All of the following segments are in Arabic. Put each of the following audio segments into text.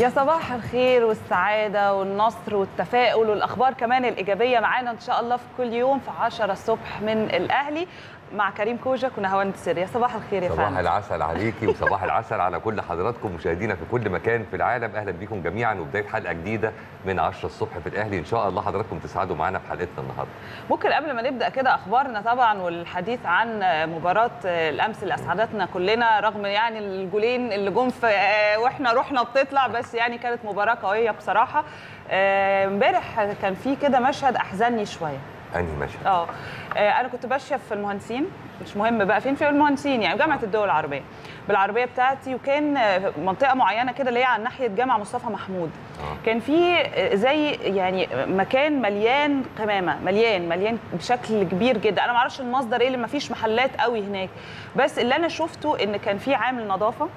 يا صباح الخير والسعادة والنصر والتفاؤل والأخبار كمان الإيجابية معانا إن شاء الله في كل يوم في 10 الصبح من الأهلي. مع كريم كوجك ونهاوند سري يا صباح الخير يا صباح فندم. العسل عليكي وصباح العسل على كل حضراتكم مشاهدينا في كل مكان في العالم. أهلا بيكم جميعا وبداية حلقة جديدة من 10 الصبح في الأهلي. إن شاء الله حضراتكم تسعدوا معانا في حلقتنا النهارده. ممكن قبل ما نبدأ كده أخبارنا طبعا والحديث عن مباراة الأمس اللي أسعدتنا كلنا رغم يعني الجولين اللي جم في وإحنا روحنا بتطلع بس يعني كانت مباراة قوية بصراحة. آه، امبارح كان في كده مشهد أحزني شوية. أنهي مشهد؟ آه آه، أنا كنت ماشيه في المهندسين. مش مهم بقى فين في المهندسين يعني جامعة الدول العربية. بالعربية بتاعتي وكان آه، منطقة معينة كده اللي هي على ناحية جامع مصطفى محمود. آه. كان في آه، زي يعني مكان مليان قمامة مليان مليان بشكل كبير جدا. أنا ما أعرفش المصدر إيه اللي ما فيش محلات قوي هناك. بس اللي أنا شفته إن كان في عامل نظافة. آه،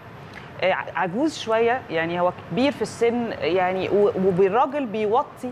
عجوز شوية. يعني هو كبير في السن يعني وبالراجل بيوطي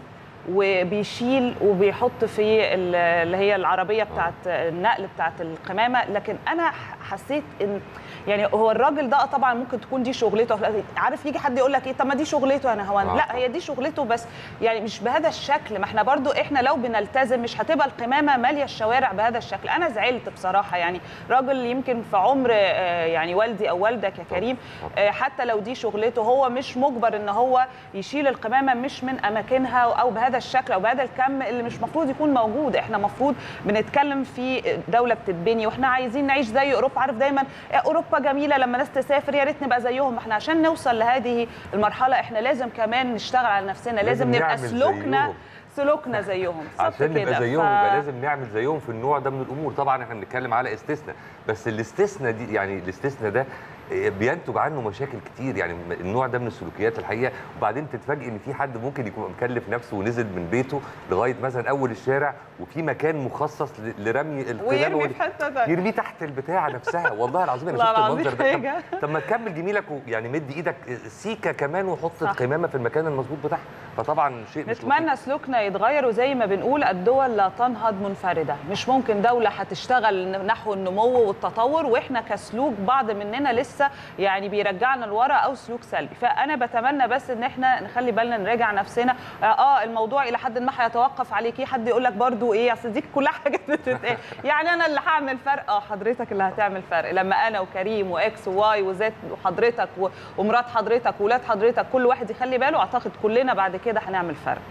وبيشيل وبيحط في ال- اللي هي العربية بتاعت النقل بتاعت القمامة. لكن أنا حسيت إن يعني هو الراجل ده طبعا ممكن تكون دي شغلته. عارف يجي حد يقول لك إيه؟ طب ما دي شغلته أنا. هوان آه. لا هي دي شغلته بس يعني مش بهذا الشكل. ما إحنا برضو إحنا لو بنلتزم مش هتبقى القمامة مالية الشوارع بهذا الشكل. أنا زعلت بصراحة يعني. راجل يمكن في عمر آه، يعني والدي أو والدك يا كريم آه، حتى لو دي شغلته هو مش مجبر إن هو يشيل القمامة مش من أماكنها أو بهذا الشكل أو بهذا الكم اللي مش مفروض يكون موجود. إحنا مفروض بنتكلم في دولة بتتبني وإحنا عايزين نعيش زي أوروبا. عارف دايما أوروبا جميلة لما ناس تسافر يا ريت نبقى زيهم إحنا عشان نوصل لهذه المرحلة إحنا لازم كمان نشتغل على نفسنا لازم, لازم نبقى سلوكنا. سلوكنا زيهم عشان نبقى. زيهم ف- يبقى لازم نعمل زيهم في النوع ده من الأمور طبعا إحنا بنتكلم على استثناء بس الاستثناء دي يعني الاستثناء ده بينتج عنه مشاكل كتير. يعني النوع ده من السلوكيات الحقيقة. وبعدين تتفاجئ إن في حد ممكن يكون مكلف نفسه ونزل من بيته لغاية مثلا أول الشارع وفي مكان مخصص لرمي القمامه ويرمي في حتة ثانية يرميه تحت البتاع نفسها. والله العظيم أنا شفت المنظر ده. حاجة. طب, ما تكمل جميلك ويعني مد إيدك سيكه كمان وحط. القمامة في المكان المظبوط بتاعها. فطبعا شيء. نتمنى سلوكنا يتغير وزي ما بنقول الدول لا تنهض منفردة. مش ممكن دولة هتشتغل نحو النمو والتطور وإحنا كسلوك بعض مننا لسه يعني بيرجعنا لورا أو سلوك سلبي. فأنا بتمنى بس إن إحنا نخلي بالنا نراجع نفسنا. آه الموضوع إلى حد ما هيتوقف عليكي حد يقول لك برضو إيه أصل دي كلها حاجات بتتقال. يعني أنا اللي هعمل فرق؟ آه حضرتك اللي هتعمل فرق. لما أنا وكريم وإكس وواي وزاد وحضرتك ومرات حضرتك وولاد حضرتك كل واحد يخلي باله أعتقد كلنا بعد كده هنعمل فرق.